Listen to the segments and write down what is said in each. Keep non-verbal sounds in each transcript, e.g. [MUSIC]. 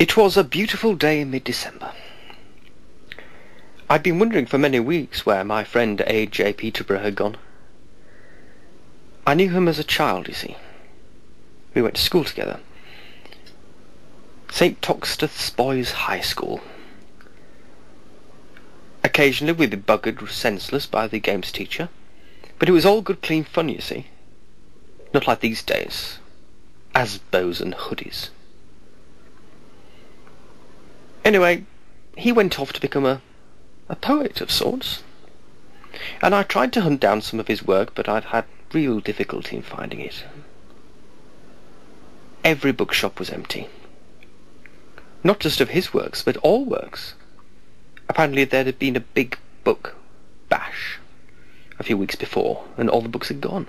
It was a beautiful day in mid-December. I'd been wondering for many weeks where my friend A. J. Peterborough had gone. I knew him as a child, you see. We went to school together. St. Toxteth's Boys High School. Occasionally we'd be buggered senseless by the games teacher, but it was all good clean fun, you see. Not like these days. ASBOs and hoodies. Anyway, he went off to become a, a poet of sorts. And I tried to hunt down some of his work, but I've had real difficulty in finding it. Every bookshop was empty. Not just of his works, but all works. Apparently there had been a big book bash a few weeks before, and all the books had gone.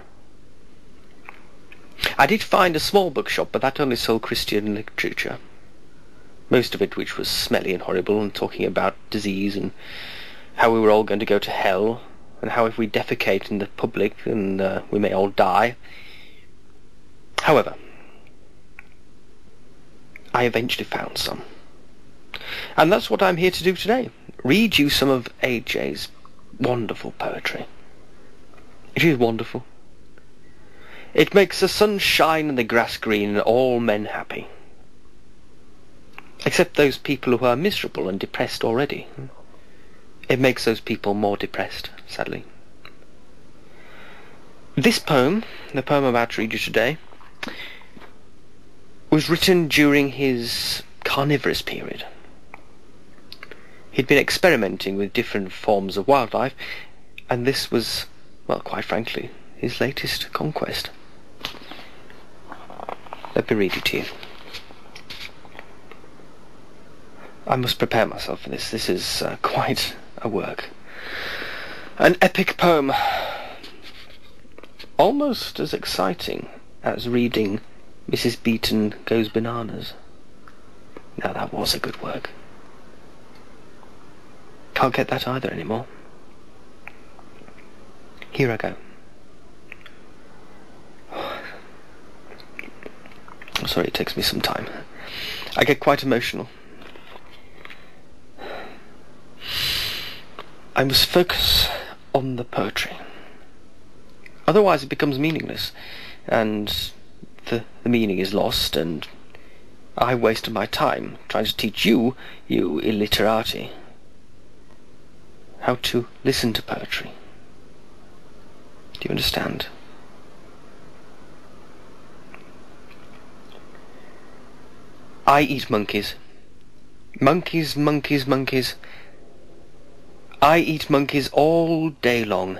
I did find a small bookshop, but that only sold Christian literature most of it which was smelly and horrible, and talking about disease and how we were all going to go to hell, and how if we defecate in the public, and uh, we may all die. However, I eventually found some. And that's what I'm here to do today. Read you some of A.J.'s wonderful poetry. It is wonderful. It makes the sun shine and the grass green and all men happy except those people who are miserable and depressed already. It makes those people more depressed, sadly. This poem, the poem I'm about to read you today, was written during his carnivorous period. He'd been experimenting with different forms of wildlife, and this was, well, quite frankly, his latest conquest. Let me read it to you. I must prepare myself for this. This is uh, [LAUGHS] quite a work. An epic poem. Almost as exciting as reading Mrs. Beeton Goes Bananas. Now that was a good work. Can't get that either anymore. Here I go. [SIGHS] Sorry, it takes me some time. I get quite emotional. I must focus on the poetry. Otherwise it becomes meaningless, and the, the meaning is lost, and I wasted my time trying to teach you, you illiterati, how to listen to poetry. Do you understand? I eat monkeys. Monkeys, monkeys, monkeys. I eat monkeys all day long.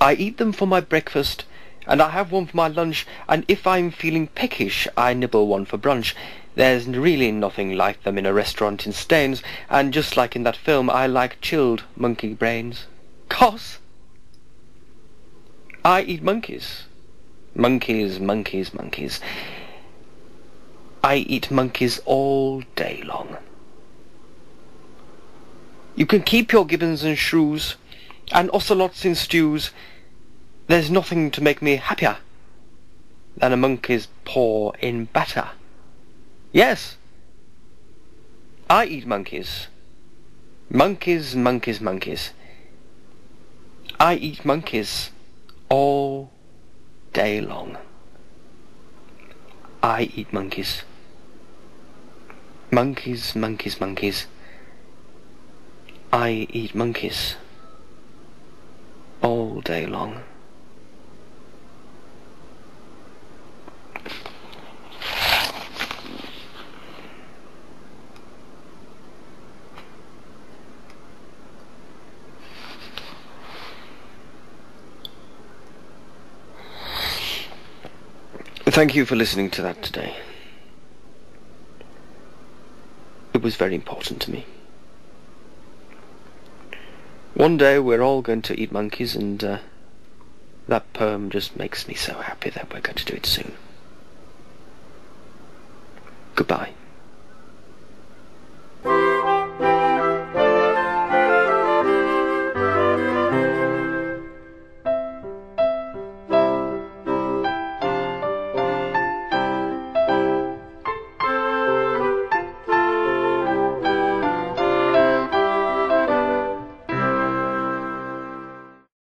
I eat them for my breakfast, and I have one for my lunch, and if I'm feeling peckish, I nibble one for brunch. There's really nothing like them in a restaurant in Staines, and just like in that film, I like chilled monkey brains. Cos! I eat monkeys. Monkeys, monkeys, monkeys. I eat monkeys all day long. You can keep your gibbons and shrews, and ocelots in stews. There's nothing to make me happier than a monkey's paw in batter. Yes, I eat monkeys. Monkeys, monkeys, monkeys. I eat monkeys all day long. I eat monkeys. Monkeys, monkeys, monkeys. I eat monkeys all day long. Thank you for listening to that today. It was very important to me. One day we're all going to eat monkeys and uh, that poem just makes me so happy that we're going to do it soon. Goodbye.